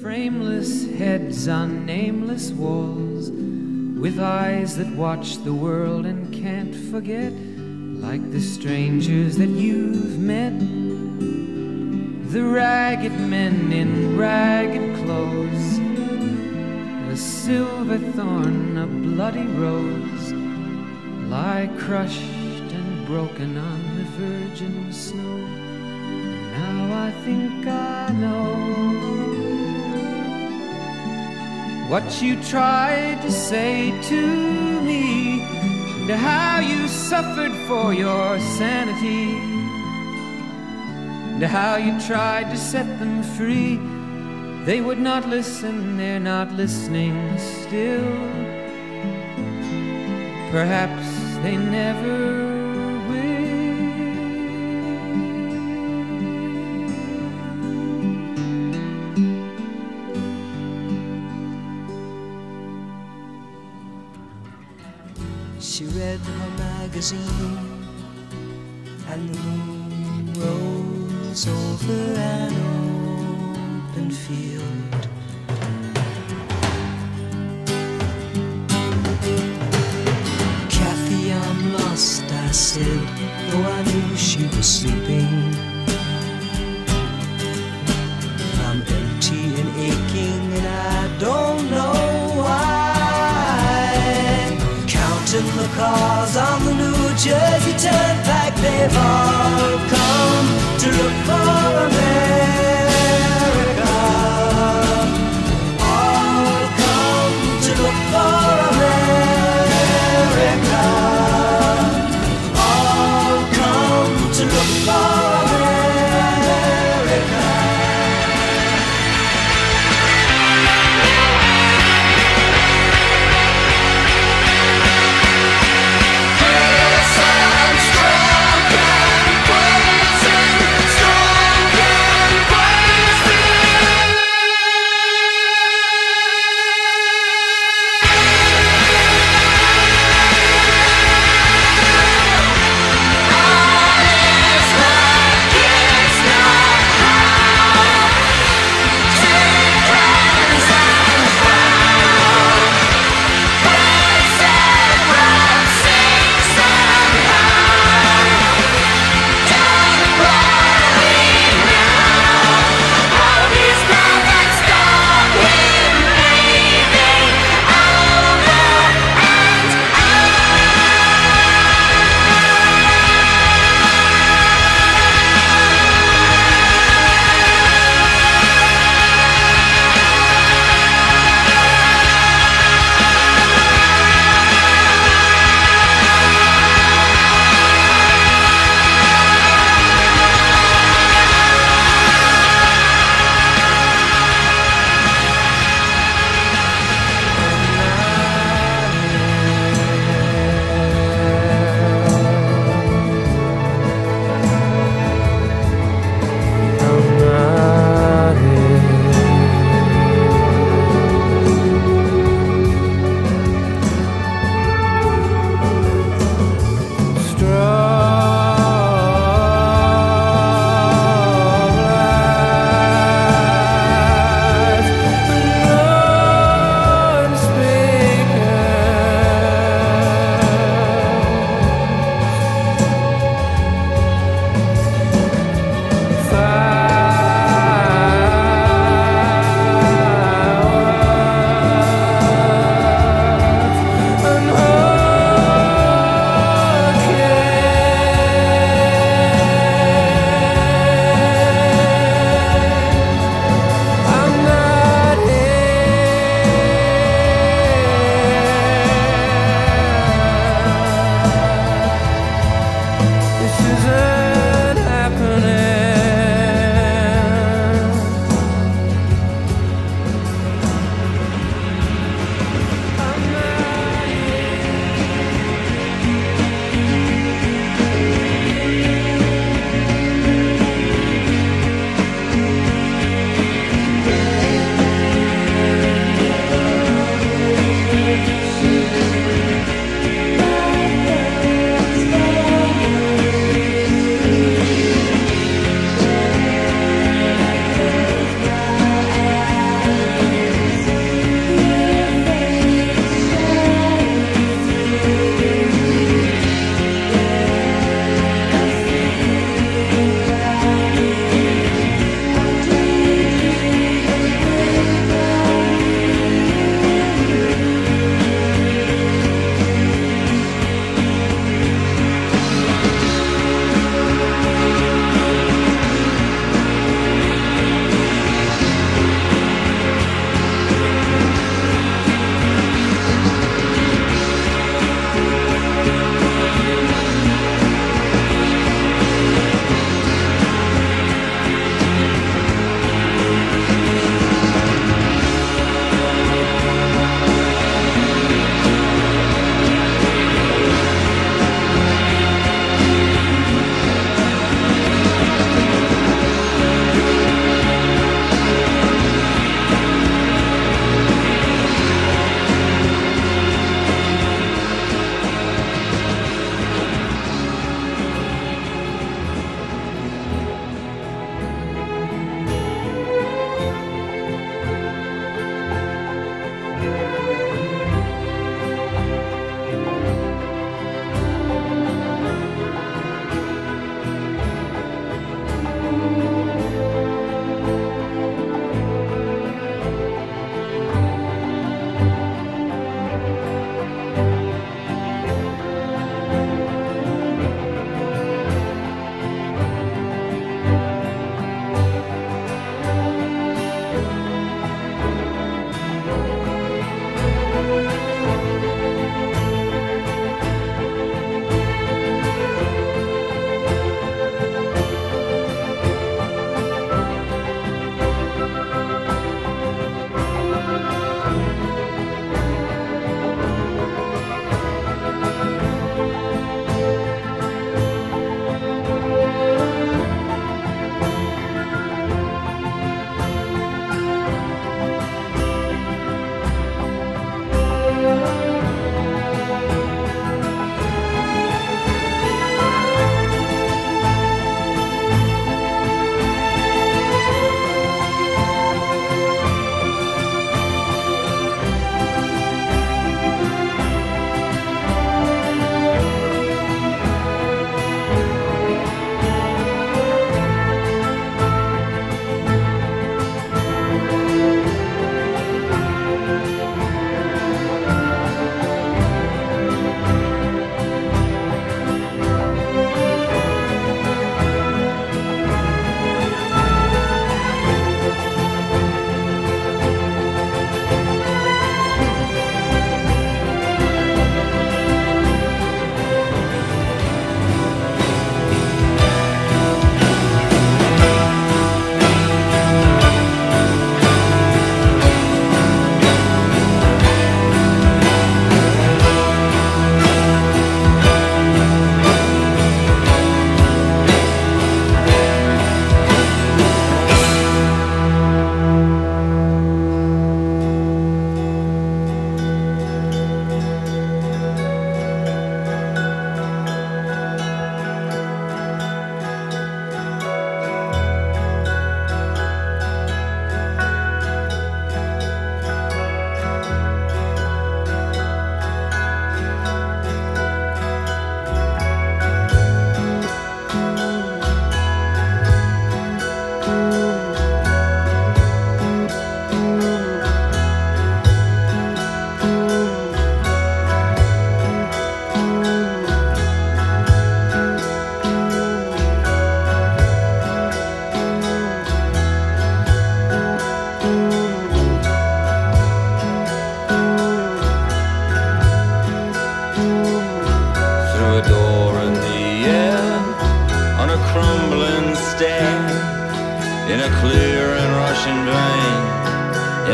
Frameless heads on nameless walls, with eyes that watch the world and can't forget, like the strangers that you've met. The ragged men in ragged clothes, a silver thorn, a bloody rose, lie crushed and broken on the virgin snow. Now I think I know what you tried to say to me, and how you suffered for your sanity, and how you tried to set them free. They would not listen, they're not listening still. Perhaps they never magazine, and the moon rose over an open field. Kathy, I'm lost, I said, though I knew she was sleeping. Cars on the New Jersey Turnpike, they've all come to look for America.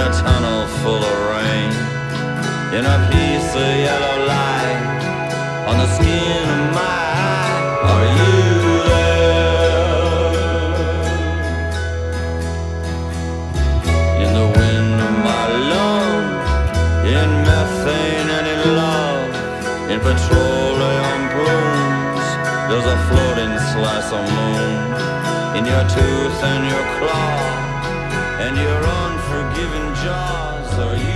In a tunnel full of rain, in a piece of yellow light on the skin of my eye. Are you there? In the wind of my love, in methane and in love, in petroleum plumes, there's a floating slice of moon in your tooth and your claw and your unforgiving jaws. Are you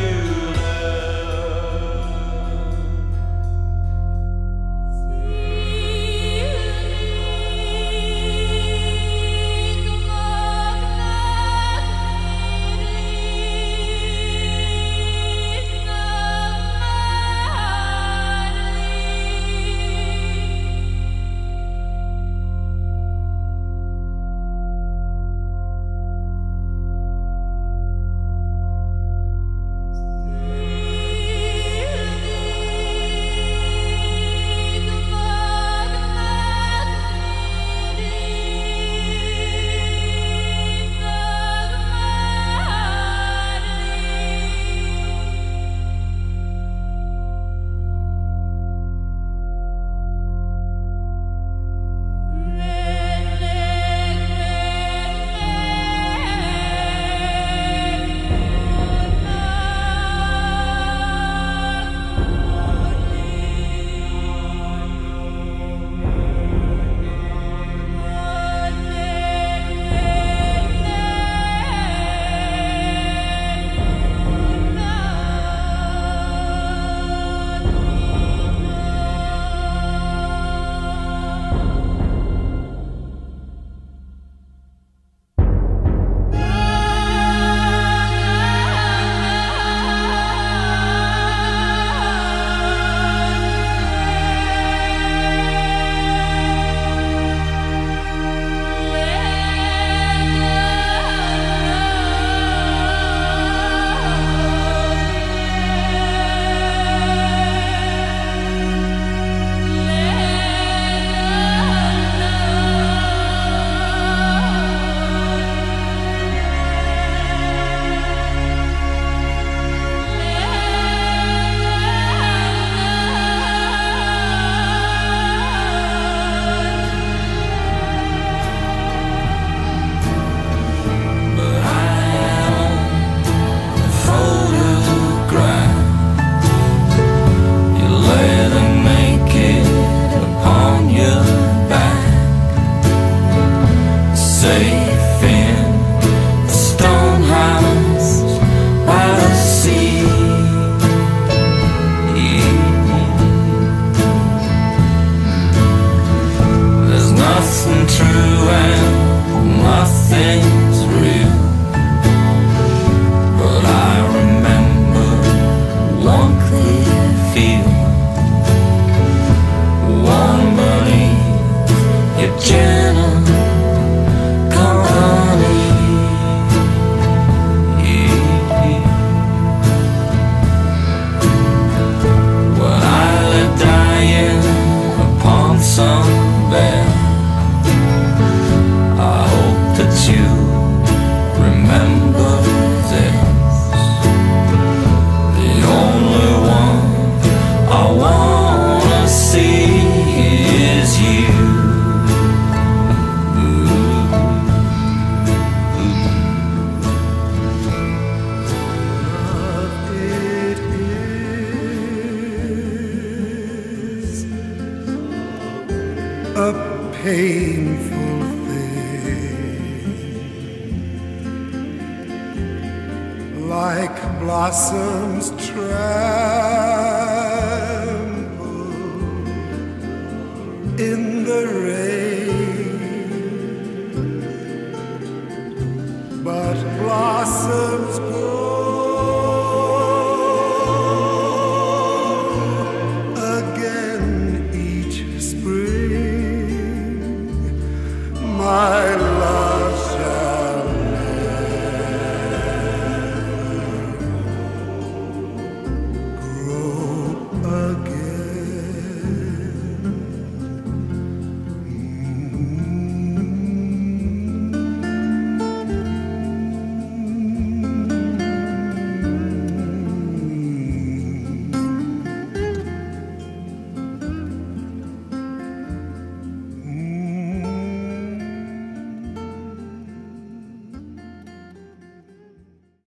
nothing true and nothing's